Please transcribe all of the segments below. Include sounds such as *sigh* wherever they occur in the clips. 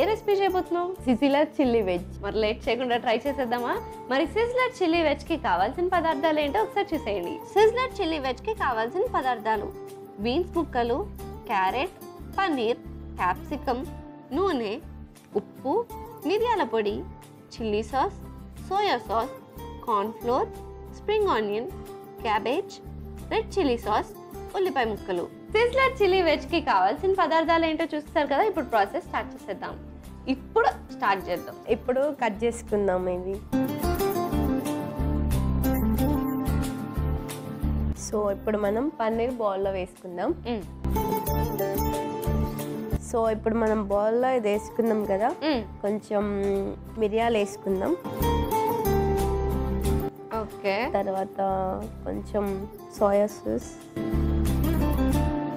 ఏ recipe చేయబోతున్నావు? Sizzler chilli veg. మరి late చేయకుండా try చేసేద్దామా? మరి సిజ్లర్ చిల్లీ వెజ్కి కావాల్సిన పదార్థాలు ఏంటో ఒకసారి చూసేయండి. సిజ్లర్ చిల్లీ వెజ్కి కావాల్సిన పదార్థాలు బీన్స్ ముక్కలు క్యారెట్ పన్నీర్ క్యాప్సికమ్ నూనె ఉప్పు మిరియాల పొడి chilli sauce soya sauce cornflour spring onion cabbage red chilli sauce ఉల్లిపాయ ముక్కలు. సిజ్లర్ చిల్లీ వెజ్కి కావాల్సిన పదార్థాలు ఏంటో చూస్తారు కదా? ఇప్పుడు ప్రాసెస్ స్టార్ట్ చేసేద్దాం. ఇప్పుడు స్టార్ట్ చేద్దాం. ఇప్పుడు కట్ చేసుకుందాం ఇవి సో ఇప్పుడు మనం పన్నీర్ బౌల్లో వేసుకుందాం. సో ఇప్పుడు మనం బౌల్లో ఇది వేసుకుందాం కదా. కొంచెం మిరియాలు వేసుకుందాం. ఓకే. తర్వాత కొంచెం సోయా సాస్.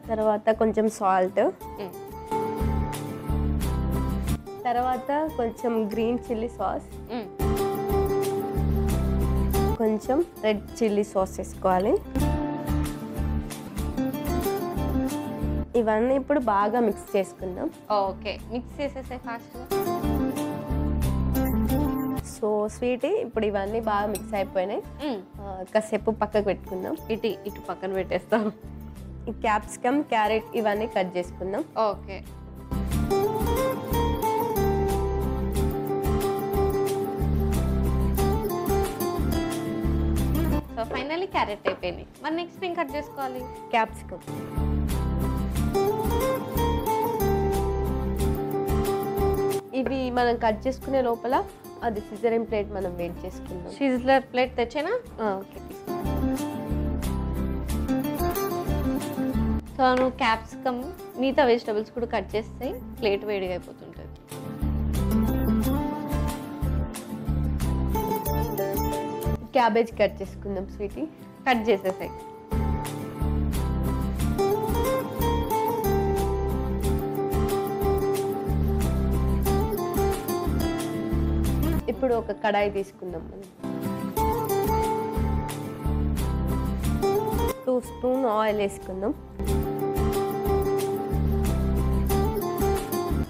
తర్వాత కొంచెం సాల్ట్. తర్వాత కొంచెం గ్రీన్ చిల్లీ సాస్. కొంచెం రెడ్ చిల్లీ సాస్ వేసుకోవాలి. ఇవన్నీ ఇప్పుడు బాగా మిక్స్ చేసుకుందాం. ఓకే మిక్స్ చేసేసే ఫాస్ట్ సో స్వీట్ ఇప్పుడు ఇవన్నీ బాగా మిక్స్ అయిపోయినాయి. కాసేపు పక్కకు పెట్టుకుందాం. ఇటు ఇటు పక్కన పెట్టేస్తాం. క్యాప్సికమ్ క్యారెట్ ఇవన్నీ కట్ చేసుకుందాం. ఓకే. ఫైనల్లీ క్యారెట్ అయిపోయింది మరి నెక్స్ట్ ఏం కట్ చేసుకోవాలి? క్యాప్సికమ్. ఇవి మనం కట్ చేసుకునే లోపల అది సిజరింగ్ ప్లేట్ మనం వెయిట్ చేసుకుందాం. సిజ్లర్ ప్లేట్ తెచ్చేనా? ఓకే సో నువ్వు క్యాప్సికమ్ మిగతా వెజిటబుల్స్ కూడా కట్ చేస్తే ప్లేట్ వేడిగా అయిపోతుంటుంది క్యాబేజ్ కట్ చేసుకుందాం స్వీటీ. కట్ చేసేసాయి. ఇప్పుడు ఒక కడాయి తీసుకుందాం మనం. టూ స్పూన్ ఆయిల్ వేసుకుందాం.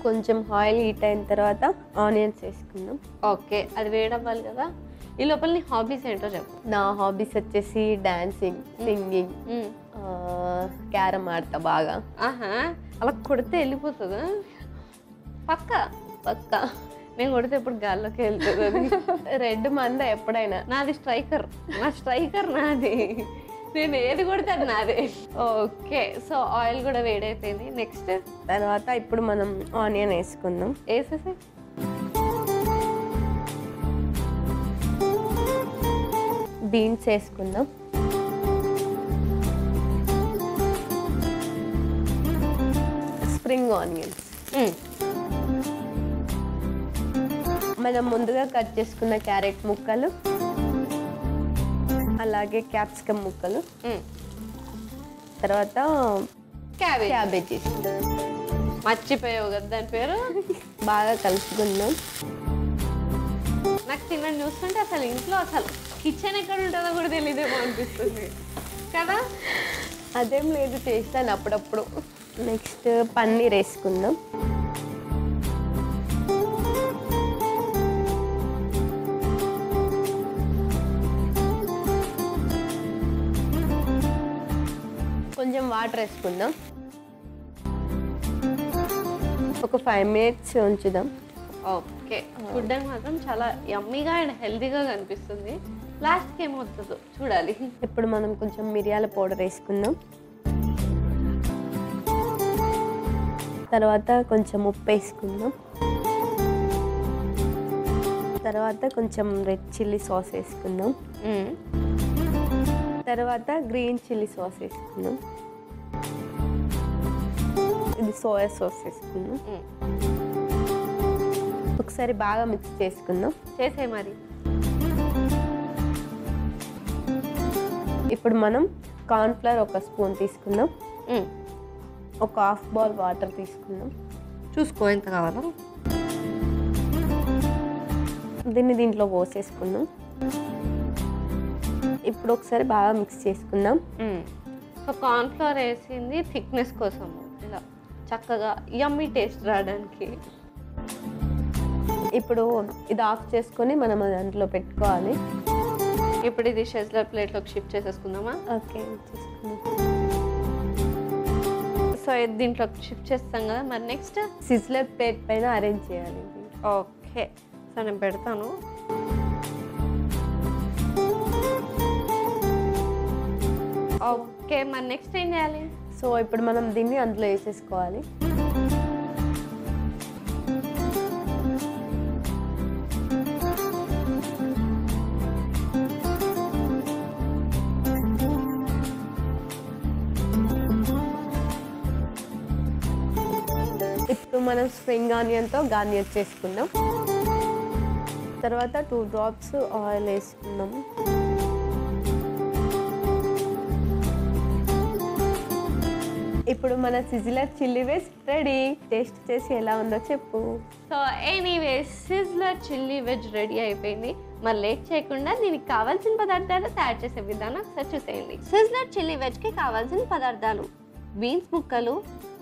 కొంచెం ఆయిల్ హీట్ అయిన తర్వాత ఆనియన్స్ వేసుకుందాం. ఓకే అది వేయడం వల్ల కదా. ఈ లోపల నీ హాబీస్ ఏంటో చెప్పు. నా హాబీస్ వచ్చేసి డాన్సింగ్ సింగింగ్ క్యారమ్ ఆడతా బాగా. ఆహా అలా కొడితే వెళ్ళిపోతుందా? పక్క? పక్క. నేను కొడితే ఇప్పుడు గాల్లోకి వెళ్తుంది అది? *laughs* రెడ్ మంద ఎప్పుడైనా. నాది స్ట్రైకర్. నా స్ట్రైకర్ నాది. నేను ఏది కొడితే అది నాదే. ఓకే సో ఆయిల్ కూడా వేడైపోయింది. నెక్స్ట్? తర్వాత ఇప్పుడు మనం ఆనియన్ వేసుకుందాం. వేసేసి బీన్స్ వేసుకుందాం. Spring onions. మనం ముందుగా కట్ చేసుకున్న క్యారెట్ ముక్కలు అలాగే క్యాప్సికమ్ ముక్కలు తర్వాత క్యాబేజ్. క్యాబేజీ. మర్చిపోయావు కదా దాని పేరు? బాగా కలుపుకుందాం. నాకు తినని చూస్తుంటే అసలు ఇంట్లో అసలు కిచెన్ ఎక్కడ ఉంటుందో కూడా తెలియదేమో అనిపిస్తుంది. కదా? అదేం లేదు చేస్తాను అప్పుడప్పుడు. నెక్స్ట్ పన్నీర్ వేసుకుందాం. కొంచెం వాటర్ వేసుకుందాం. ఒక ఫైవ్ మినిట్స్ ఉంచుదాం. ఓకే ఫుడ్ అని మాత్రం చాలా యమ్మీగా అండ్ హెల్తీగా కనిపిస్తుంది. లాస్ట్కి ఏమవుతుందో చూడాలి. ఇప్పుడు మనం కొంచెం మిరియాల పౌడర్ వేసుకుందాం. తర్వాత కొంచెం ఉప్పు వేసుకుందాం. తర్వాత కొంచెం రెడ్ చిల్లీ సాస్ వేసుకుందాం. తర్వాత గ్రీన్ చిల్లీ సాస్ వేసుకుందాం. ఇది సోయా సాస్ వేసుకుందాం. ఒకసారి బాగా మిక్స్ చేసుకుందాం. చేసే మరి. ఇప్పుడు మనం కార్న్ఫ్లవర్ ఒక స్పూన్ తీసుకుందాం. ఒక హాఫ్ బాల్ వాటర్ తీసుకుందాం. చూసుకో ఎంత కావాలో. దీన్ని దీంట్లో పోసేసుకుందాం. ఇప్పుడు ఒకసారి బాగా మిక్స్ చేసుకుందాం. సో కార్న్ఫ్లవర్ వేసింది థిక్నెస్ కోసం. ఇలా చక్కగా యమ్మీ టేస్ట్ రావడానికి. ఇప్పుడు ఇది ఆఫ్ చేసుకొని మనం అందులో పెట్టుకోవాలి. ఇప్పుడు ఇది షెజ్లర్ ప్లేట్లోకి షిఫ్ట్ చేసేసుకుందామా? ఓకే సో ఇది దీంట్లోకి షిఫ్ట్ చేస్తాం కదా మరి నెక్స్ట్? సిజ్లర్ ప్లేట్ పైన అరేంజ్ చేయాలి. ఓకే. సో నేను పెడతాను. ఓకే మరి నెక్స్ట్ ఏం చేయాలి? సో ఇప్పుడు మనం దీన్ని అందులో వేసేసుకోవాలి. మనం స్ప్రింగ్ ఆనియన్తో గార్నియర్ చేసుకుందాం. తర్వాత టూ డ్రాప్స్ ఆయిల్ వేసుకుందాం. ఇప్పుడు మన sizzler chilli veg ready. Taste చేసి ఎలా ఉందో చెప్పు. So anyway sizzler chilli veg ready అయిపోయింది. మరి లేట్ చేయకుండా దీనికి కావాల్సిన పదార్థాలు తయారు చేసే విధానం ఒకసారి చూసేయండి. సిజిలర్ చిల్లీ వెజ్కి కావాల్సిన పదార్థాలు బీన్స్ ముక్కలు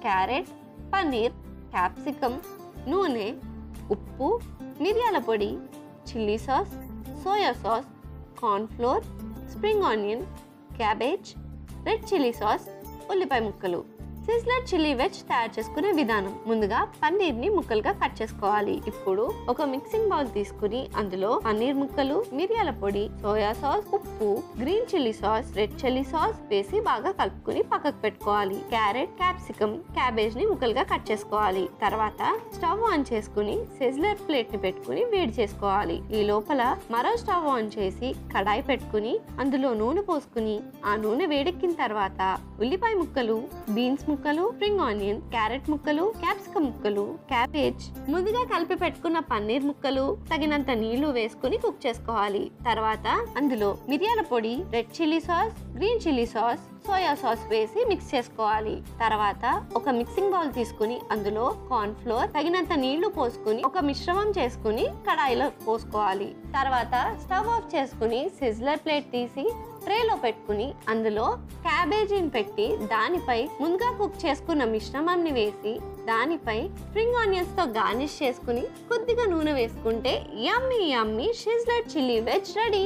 క్యారెట్ పన్నీర్ క్యాప్సికమ్ నూనె ఉప్పు మిరియాల పొడి chilli sauce soya sauce cornflour spring onion cabbage red chilli sauce ఉల్లిపాయ ముక్కలు. సిజ్లర్ చిల్లీ వెజ్ తయారు చేసుకునే విధానం. ముందుగా పన్నీర్ని ముక్కలుగా కట్ చేసుకోవాలి. ఇప్పుడు ఒక మిక్సింగ్ బౌల్ తీసుకుని అందులో పన్నీర్ ముక్కలు మిరియాల పొడి సోయా సాస్ ఉప్పు green chilli sauce red chilli sauce వేసి బాగా కలుపుకుని పక్కకు పెట్టుకోవాలి. క్యారెట్ క్యాప్సికమ్ క్యాబేజ్ని ముక్కలుగా కట్ చేసుకోవాలి. తర్వాత స్టవ్ ఆన్ చేసుకుని సిజ్లర్ ప్లేట్ని పెట్టుకుని వేడి చేసుకోవాలి. ఈ లోపల మరో స్టవ్ ఆన్ చేసి కడాయి పెట్టుకుని అందులో నూనె పోసుకుని ఆ నూనె వేడెక్కిన తర్వాత ఉల్లిపాయ ముక్కలు బీన్స్ ముక్కలు ముక్కలు స్ప్రింగ్ ఆనియన్ క్యారెట్ ముక్కలు క్యాప్సికమ్ ముక్కలు క్యాబేజ్. ముందుగా కలిపి పెట్టుకున్న పన్నీర్ ముక్కలు తగినంత నీళ్ళు వేసుకుని కుక్ చేసుకోవాలి. తర్వాత అందులో మిరియాల పొడి red chilli sauce green chilli sauce soya sauce వేసి మిక్స్ చేసుకోవాలి. తర్వాత ఒక మిక్సింగ్ బౌల్ తీసుకుని అందులో కార్న్ ఫ్లోర్ తగినంత నీళ్ళు పోసుకుని ఒక మిశ్రమం చేసుకుని కడాయిలో పోసుకోవాలి. తర్వాత స్టవ్ ఆఫ్ చేసుకుని సిజ్లర్ ప్లేట్ తీసి ట్రేలో పెట్టుకుని అందులో క్యాబేజీని పెట్టి దానిపై ముందుగా కుక్ చేసుకున్న మిశ్రమాన్ని వేసి దానిపై స్ప్రింగ్ ఆనియన్స్తో గార్నిష్ చేసుకుని కొద్దిగా నూనె వేసుకుంటే yummy yummy sizzler chilli veg ready.